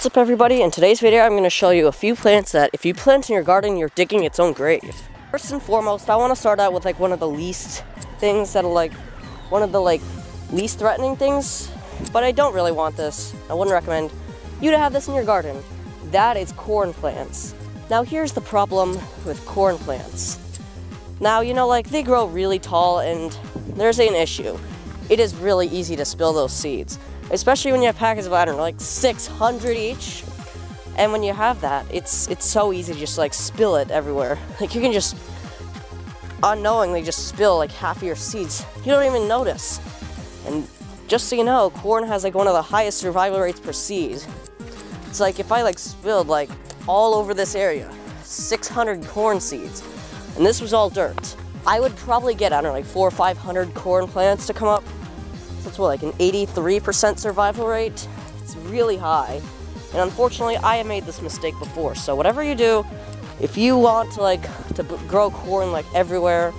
What's up everybody? In today's video I'm going to show you a few plants that if you plant in your garden you're digging its own grave. First and foremost I want to start out with like one of the least things that are like one of the like least threatening things but I don't really want this. I wouldn't recommend you to have this in your garden. That is corn plants. Now here's the problem with corn plants. Now you know like they grow really tall and there's an issue. It is really easy to spill those seeds especially when you have packets of, I don't know, like 600 each. And when you have that, it's it's so easy to just like spill it everywhere. Like you can just unknowingly just spill like half of your seeds. You don't even notice. And just so you know, corn has like one of the highest survival rates per seed. It's like if I like spilled like all over this area, 600 corn seeds, and this was all dirt, I would probably get, I don't know, like four or 500 corn plants to come up it's what, like an 83% survival rate? It's really high. And unfortunately, I have made this mistake before. So whatever you do, if you want to like to grow corn like everywhere,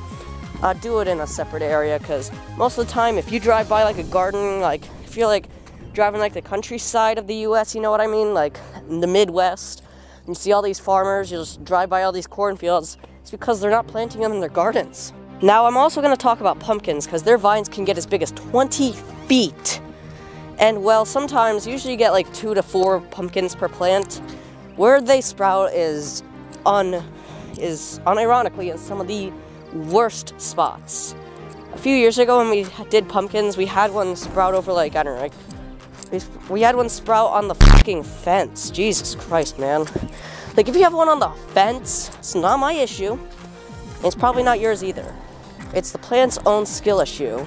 uh, do it in a separate area because most of the time, if you drive by like a garden, like if you're like driving like the countryside of the U.S., you know what I mean, like in the Midwest, you see all these farmers, you just drive by all these cornfields. It's because they're not planting them in their gardens. Now I'm also going to talk about pumpkins because their vines can get as big as 20 feet. And well, sometimes, usually you get like two to four pumpkins per plant. Where they sprout is un, is unironically in some of the worst spots. A few years ago when we did pumpkins, we had one sprout over like, I don't know, like, we had one sprout on the fucking fence. Jesus Christ, man. Like, if you have one on the fence, it's not my issue. It's probably not yours either. It's the plant's own skill issue.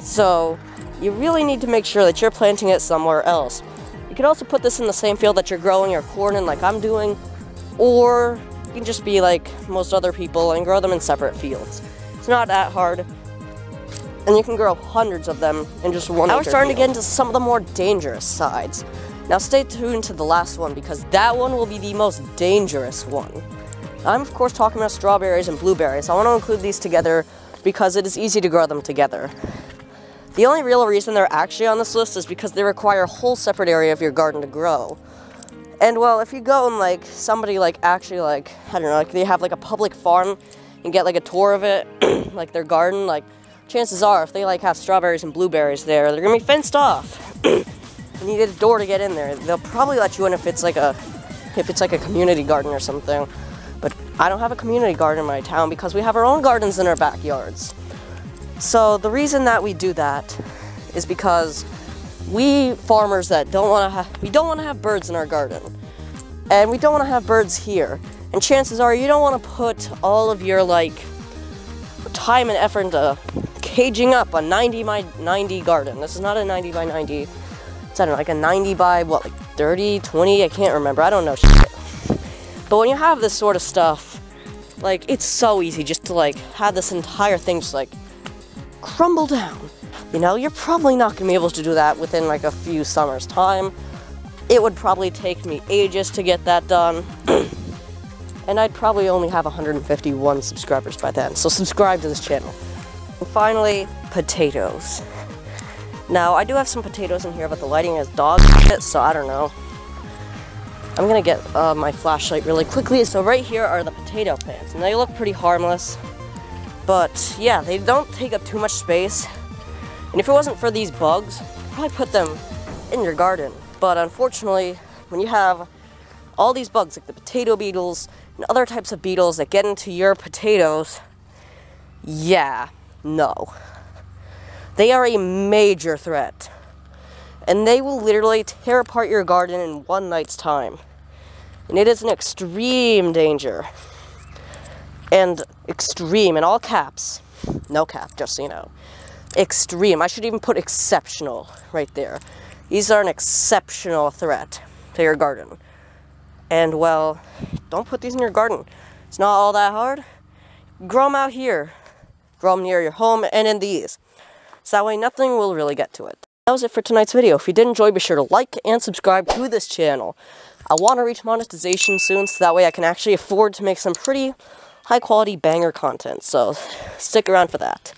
So you really need to make sure that you're planting it somewhere else. You could also put this in the same field that you're growing your corn in like I'm doing, or you can just be like most other people and grow them in separate fields. It's not that hard. And you can grow hundreds of them in just one Now we're starting field. to get into some of the more dangerous sides. Now stay tuned to the last one because that one will be the most dangerous one. I'm of course talking about strawberries and blueberries. I want to include these together because it is easy to grow them together. The only real reason they're actually on this list is because they require a whole separate area of your garden to grow. And well, if you go and like somebody like actually like, I don't know, like they have like a public farm and get like a tour of it, like their garden, like chances are if they like have strawberries and blueberries there, they're gonna be fenced off. you get a door to get in there. They'll probably let you in if it's like a, if it's like a community garden or something. I don't have a community garden in my town because we have our own gardens in our backyards. So the reason that we do that is because we farmers that don't want to have, we don't want to have birds in our garden. And we don't want to have birds here. And chances are you don't want to put all of your like time and effort into caging up a 90 by 90 garden. This is not a 90 by 90. It's I don't know, like a 90 by what, like 30, 20, I can't remember. I don't know shit. But when you have this sort of stuff, like, it's so easy just to, like, have this entire thing just, like, crumble down. You know, you're probably not to be able to do that within, like, a few summers' time. It would probably take me ages to get that done. and I'd probably only have 151 subscribers by then, so subscribe to this channel. And finally, potatoes. Now, I do have some potatoes in here, but the lighting is dog shit, so I don't know. I'm gonna get uh, my flashlight really quickly. So right here are the potato plants, and they look pretty harmless. But yeah, they don't take up too much space. And if it wasn't for these bugs, I'd probably put them in your garden. But unfortunately, when you have all these bugs, like the potato beetles and other types of beetles that get into your potatoes, yeah, no. They are a major threat and they will literally tear apart your garden in one night's time. And it is an extreme danger. And extreme in all caps. No cap, just so you know. Extreme. I should even put exceptional right there. These are an exceptional threat to your garden. And well, don't put these in your garden. It's not all that hard. Grow them out here. Grow them near your home and in these. So that way nothing will really get to it. That was it for tonight's video. If you did enjoy, be sure to like and subscribe to this channel. I want to reach monetization soon, so that way I can actually afford to make some pretty high quality banger content. So stick around for that.